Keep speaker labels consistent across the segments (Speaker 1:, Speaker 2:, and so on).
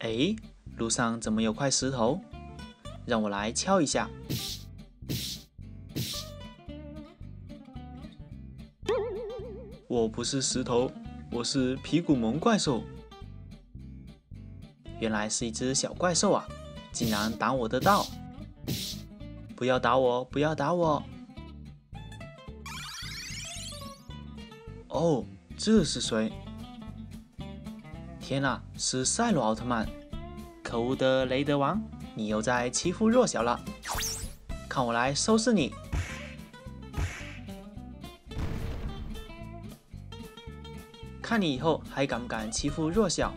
Speaker 1: 哎，路上怎么有块石头？让我来敲一下。我不是石头，我是皮古蒙怪兽。原来是一只小怪兽啊，竟然挡我的道！不要打我，不要打我！哦，这是谁？天哪，是赛罗奥特曼！可恶的雷德王，你又在欺负弱小了！看我来收拾你！看你以后还敢不敢欺负弱小！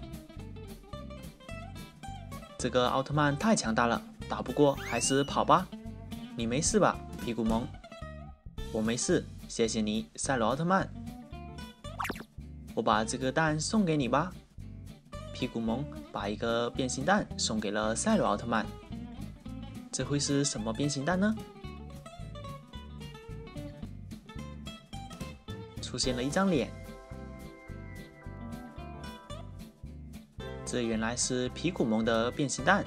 Speaker 1: 这个奥特曼太强大了，打不过还是跑吧！你没事吧，皮古蒙？我没事，谢谢你，赛罗奥特曼。我把这个蛋送给你吧。皮古蒙把一个变形蛋送给了赛罗奥特曼，这会是什么变形蛋呢？出现了一张脸，这原来是皮古蒙的变形蛋，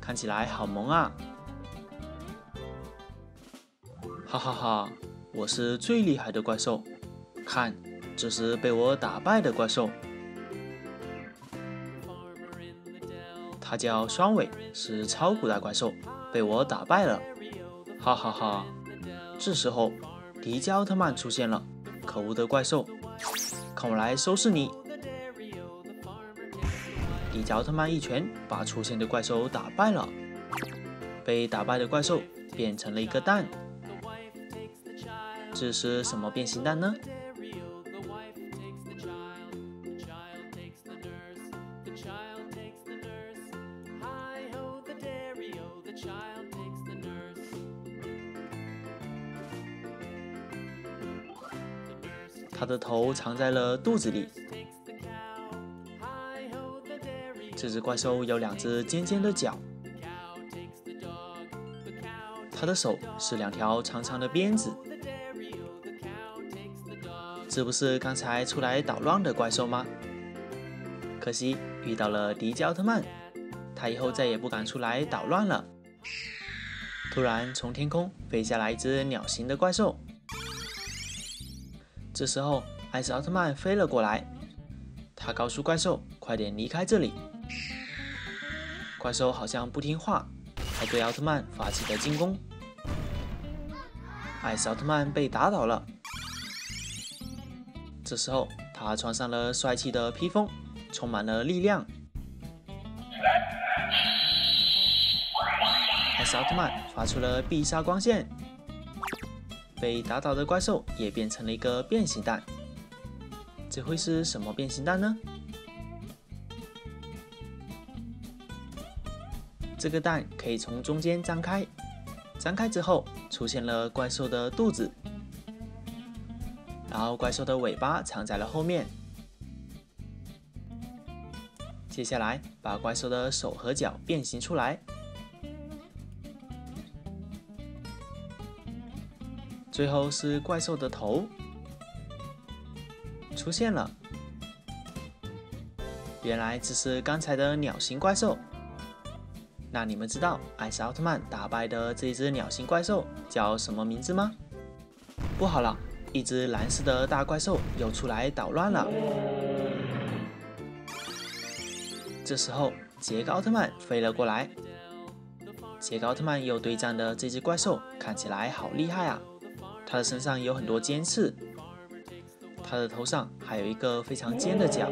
Speaker 1: 看起来好萌啊！哈哈哈，我是最厉害的怪兽，看。这是被我打败的怪兽，它叫双尾，是超古代怪兽，被我打败了，哈哈哈！这时候，迪迦奥特曼出现了，可恶的怪兽，看我来收拾你！迪迦奥特曼一拳把出现的怪兽打败了，被打败的怪兽变成了一个蛋，这是什么变形蛋呢？它的头藏在了肚子里。这只怪兽有两只尖尖的角，它的手是两条长长的鞭子。这不是刚才出来捣乱的怪兽吗？可惜遇到了迪迦奥特曼，他以后再也不敢出来捣乱了。突然，从天空飞下来一只鸟形的怪兽。这时候，艾斯奥特曼飞了过来，他告诉怪兽：“快点离开这里。”怪兽好像不听话，还对奥特曼发起了进攻。艾斯奥特曼被打倒了。这时候，他穿上了帅气的披风，充满了力量。艾斯奥特曼发出了必杀光线。被打倒的怪兽也变成了一个变形蛋，这会是什么变形蛋呢？这个蛋可以从中间张开，张开之后出现了怪兽的肚子，然后怪兽的尾巴藏在了后面。接下来把怪兽的手和脚变形出来。最后是怪兽的头出现了，原来这是刚才的鸟形怪兽。那你们知道艾斯奥特曼打败的这只鸟形怪兽叫什么名字吗？不好了，一只蓝色的大怪兽又出来捣乱了。这时候杰克奥特曼飞了过来，杰克奥特曼又对战的这只怪兽看起来好厉害啊！它的身上有很多尖刺，它的头上还有一个非常尖的角。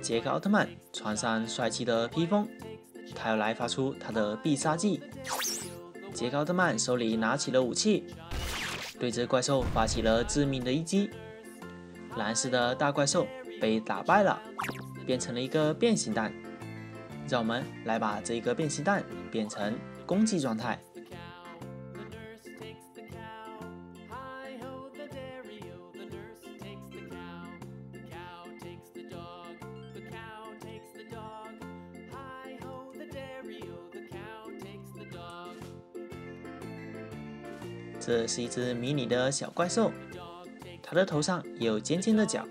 Speaker 1: 杰克奥特曼穿上帅气的披风，他要来发出他的必杀技。杰克奥特曼手里拿起了武器，对着怪兽发起了致命的一击。蓝色的大怪兽被打败了。变成了一个变形蛋，让我们来把这个变形蛋变成攻击状态。这是一只迷你的小怪兽，它的头上有尖尖的角。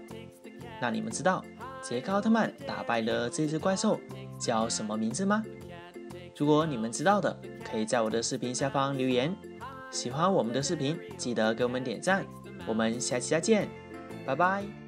Speaker 1: 那你们知道杰克奥特曼打败了这只怪兽叫什么名字吗？如果你们知道的，可以在我的视频下方留言。喜欢我们的视频，记得给我们点赞。我们下期再见，拜拜。